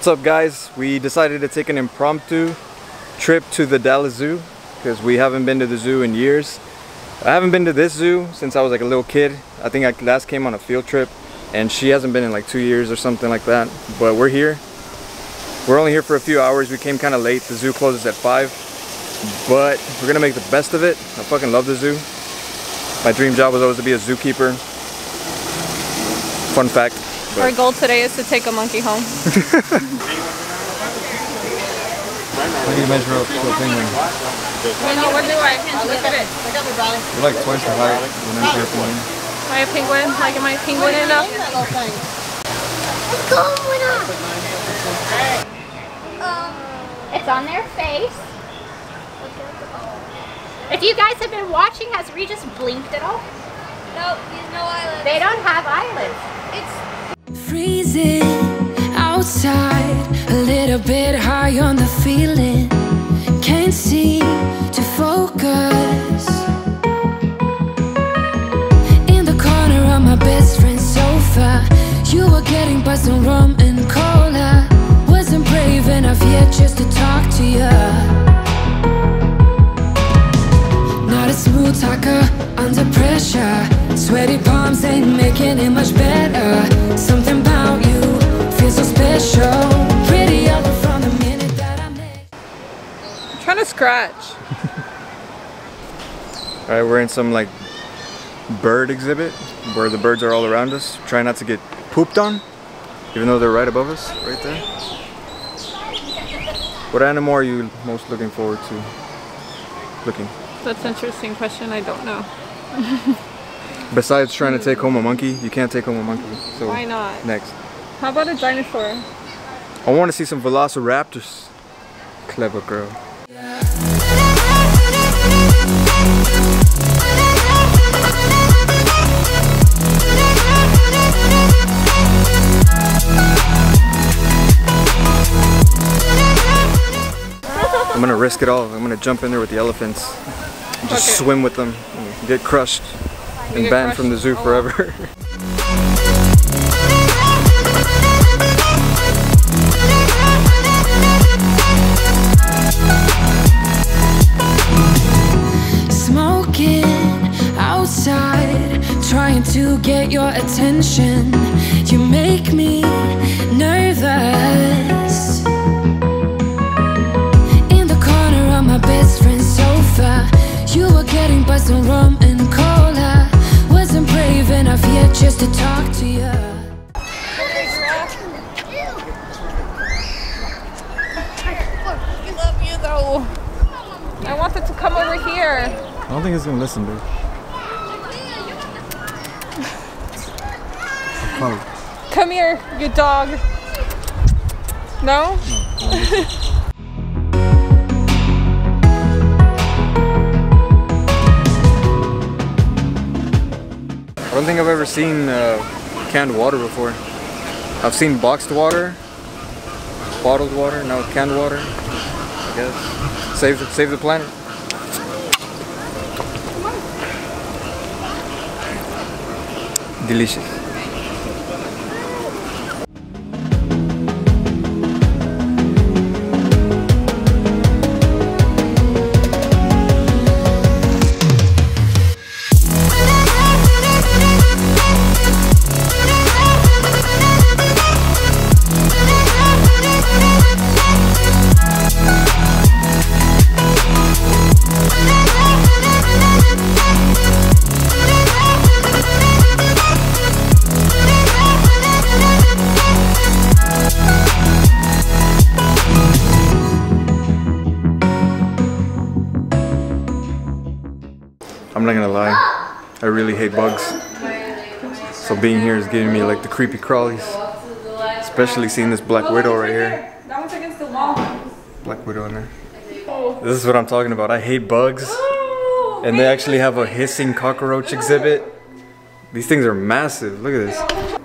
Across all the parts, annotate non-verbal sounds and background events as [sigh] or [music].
What's up guys? We decided to take an impromptu trip to the Dallas Zoo because we haven't been to the zoo in years. I haven't been to this zoo since I was like a little kid. I think I last came on a field trip and she hasn't been in like two years or something like that. But we're here. We're only here for a few hours. We came kind of late. The zoo closes at 5. But we're gonna make the best of it. I fucking love the zoo. My dream job was always to be a zookeeper. Fun fact. But- Our goal today is to take a monkey home. [laughs] How do you measure up to a penguin? I know, where do I? Look at it. You're like twice the height than a penguin. Am I a penguin? Like, am I a penguin enough? What's going on? Um, It's on their face. If you guys have been watching, has Regis blinked at all? No, he's no eyelids. They don't have eyelids. It's Freezing outside, a little bit high on the feeling. Can't seem to focus. In the corner of my best friend's sofa, you were getting buzzed on rum and cola. Wasn't brave enough yet just to talk to you. Not a smooth talker under pressure. Sweaty palms ain't making it much better. I'm trying to scratch. [laughs] Alright, we're in some like bird exhibit where the birds are all around us. Try not to get pooped on, even though they're right above us, right there. What animal are you most looking forward to looking? That's an interesting question. I don't know. [laughs] Besides trying to take home a monkey, you can't take home a monkey. So Why not? next. How about a dinosaur? I want to see some velociraptors. Clever girl. I'm gonna risk it all. I'm gonna jump in there with the elephants. and Just Okay. swim with them. and Get crushed. And get banned from the zoo forever. [laughs] to get your attention. You make me nervous. In the corner of my best friend's sofa, you were getting buzzed on rum and cola. Wasn't brave enough yet just to talk to you. I love you though. I wanted to come over here. I don't think he's gonna listen, dude. Come. Come here, you dog. No? [laughs] I don't think I've ever seen uh, canned water before. I've seen boxed water, bottled water, now canned water. I guess save the, save the planet. Delicious. Not gonna lie, I really hate bugs. So being here is giving me like the creepy crawlies. Especially seeing this black widow right here. That one's against the wall. Black widow in there. This is what I'm talking about. I hate bugs. And they actually have a hissing cockroach exhibit. These things are massive. Look at this.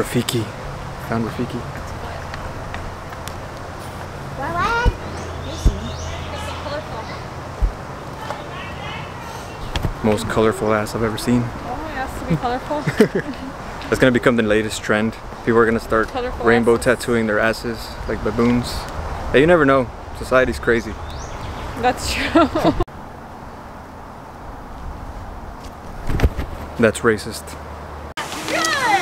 Rafiki. Found Rafiki. Most colorful ass I've ever seen. Oh, it has to be colorful. [laughs] That's gonna become the latest trend. People are gonna start Colorful rainbow asses. tattooing their asses like baboons. Hey, you never know. Society's crazy. That's true. [laughs] That's racist.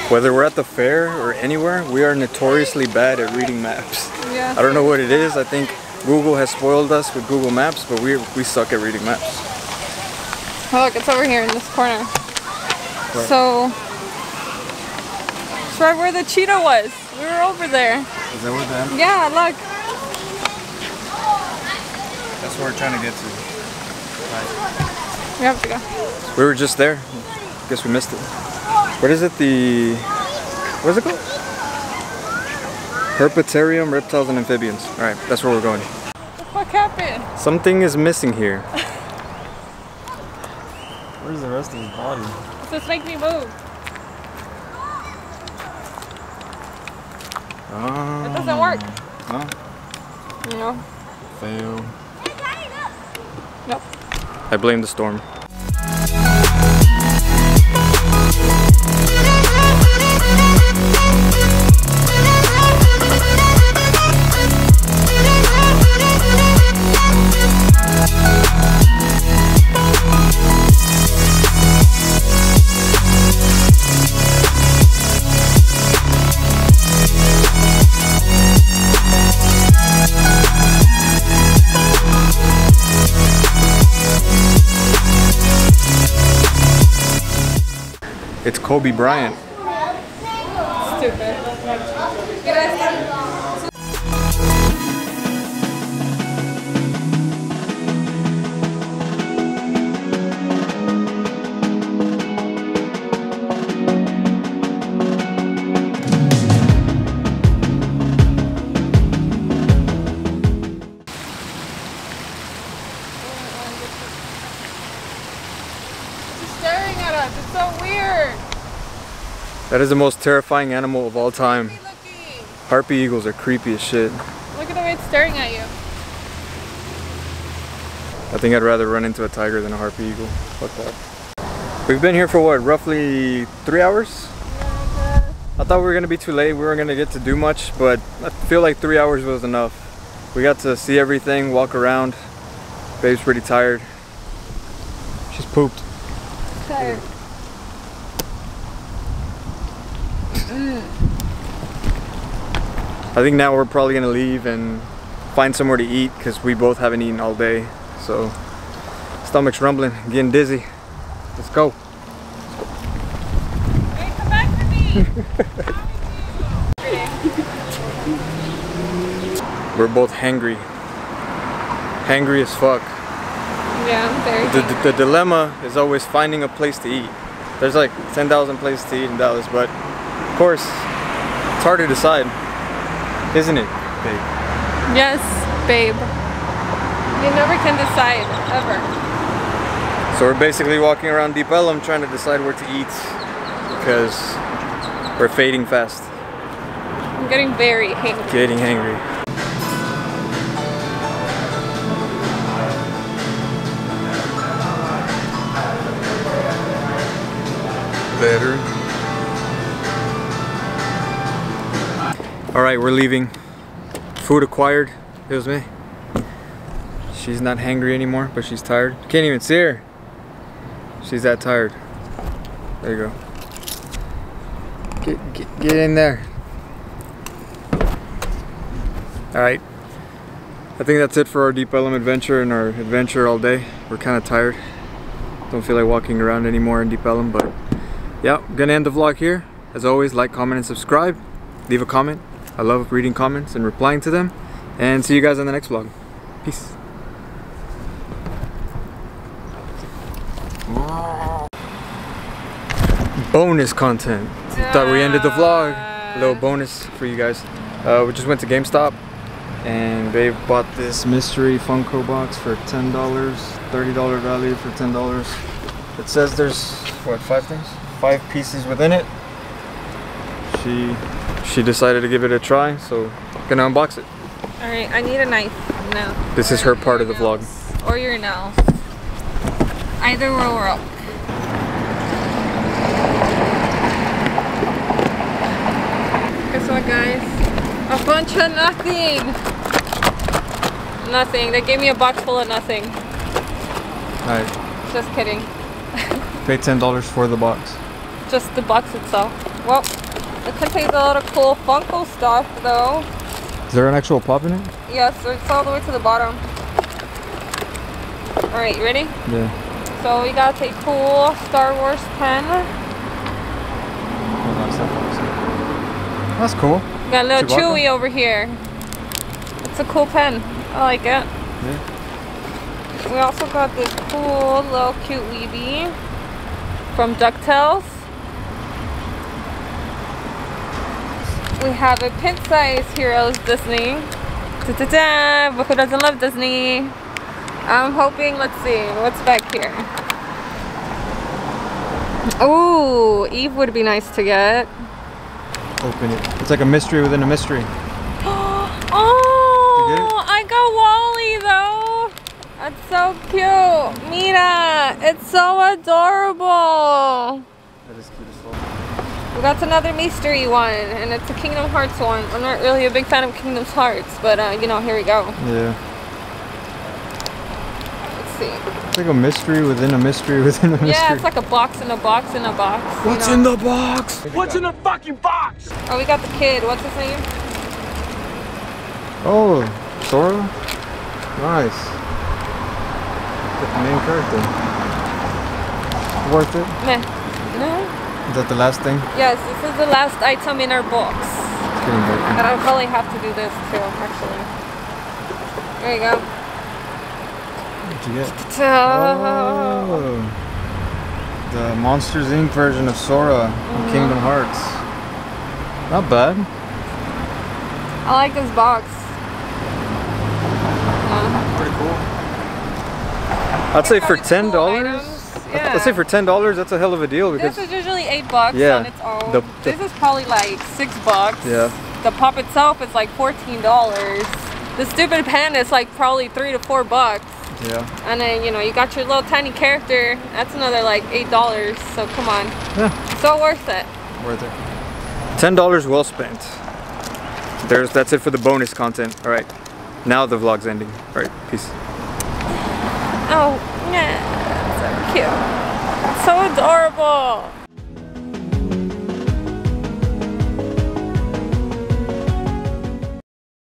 Whether we're at the fair or anywhere, we are notoriously bad at reading maps. yeah. I don't know what it is. I think Google has spoiled us with Google Maps, but we we suck at reading maps. Oh, look, it's over here in this corner. So, it's right where the cheetah was. We were over there. Is that where the Yeah, look. That's where we're trying to get to. We have to go. We were just there. I guess we missed it. What is it? The what is it called? Herpetarium, reptiles and amphibians. All right, that's where we're going. What happened? Something is missing here. Where's the rest of his body? Does this make me move? Oh, It doesn't ah. work. no. You know? Fail. Nope. I blame the storm. Thank you. Kobe Bryant. That is the most terrifying animal of all time. Harpy eagles are creepy as shit. Look at the way it's staring at you. I think I'd rather run into a tiger than a harpy eagle. Fuck that. We've been here for what, roughly three hours? I thought we were gonna be too late. We weren't gonna get to do much, but I feel like three hours was enough. We got to see everything, walk around. Babe's pretty tired. She's pooped. Tired. Mm. I think now we're probably gonna leave and find somewhere to eat because we both haven't eaten all day. So stomach's rumbling, getting dizzy. Let's go. Hey, come back for me. [laughs] We're both hangry. Hangry as fuck. yeah, I'm very. The, the, the dilemma is always finding a place to eat. There's like 10,000 places to eat in Dallas, but course, it's hard to decide, isn't it, babe? Yes, babe. You never can decide, ever. So we're basically walking around Deep Ellum trying to decide where to eat because we're fading fast, I'm getting very hangry. getting hangry. Better. Right, we're leaving. Food acquired. It was me. She's not hangry anymore, but she's tired. Can't even see her. She's that tired. There you go. Get, get, get in there. Alright. I think that's it for our Deep Ellum adventure and our adventure all day. We're kind of tired. Don't feel like walking around anymore in Deep Ellum, but yeah, gonna end the vlog here. As always, like, comment, and subscribe. Leave a comment. I love reading comments and replying to them. And see you guys on the next vlog. Peace. bonus content. Thought we ended the vlog. A little bonus for you guys. Uh, we just went to GameStop and they bought this mystery Funko box for $10. $30 value for $10. It says there's, what, five things? Five pieces within it. she she decided to give it a try, so gonna unbox it. All right, I need a knife now. This is her part of the vlog. Or your nails. Either will work. Guess what, guys? A bunch of nothing. Nothing. They gave me a box full of nothing. Alright, Just kidding. pay ten dollars for the box. Just the box itself. Well, it contains a lot of cool Funko stuff, though. Is there an actual pop in it? Yes, it's all the way to the bottom. All right, you ready? Yeah. So we got a cool Star Wars pen. That's cool. We got a little Chewbacca? Chewie over here. It's a cool pen. I like it. Yeah. We also got this cool little cute Webby from DuckTales. We have a pin size Heroes Disney. Da-da-da! But who doesn't love Disney? I'm hoping, let's see, what's back here? Ooh, Eve would be nice to get. Open it. It's like a mystery within a mystery. [gasps] Oh, I got WALL-E though. That's so cute. Mira, it's so adorable. That is cute as fuck. We got another mystery one, and it's a Kingdom Hearts one. I'm not really a big fan of Kingdom Hearts, but uh, you know, here we go. Yeah. Let's see. It's like a mystery within a mystery [laughs] within a mystery. Yeah, it's like a box in a box in a box. What's you know? in the box? What's in the fucking box? Oh, we got the kid. What's his name? Oh, Sora? Nice. Get the main character. Worth it? Meh. No. Is that the last thing? Yes, this is the last item in our box. It's getting broken. But I'll probably have to do this too, actually. There you go. What'd you get? Ta- Oh. The Monsters Inc. version of Sora Mm-hmm. in Kingdom Hearts. Not bad. I like this box. Yeah. Pretty cool. I'd say for Got ten cool dollars. Yeah. I'd say for ten dollars, that's a hell of a deal because This is usually eight bucks Yeah, on its own. the- the- this is probably like six bucks. Yeah. The pop itself is like fourteen dollars. The stupid pen is like probably three to four bucks. yeah, And then you know you got your little tiny character. That's another like eight dollars. So come on. yeah, So worth it. worth it. Ten dollars well spent. There's that's it for the bonus content. All right, now the vlog's ending. All right, peace. Oh, So adorable.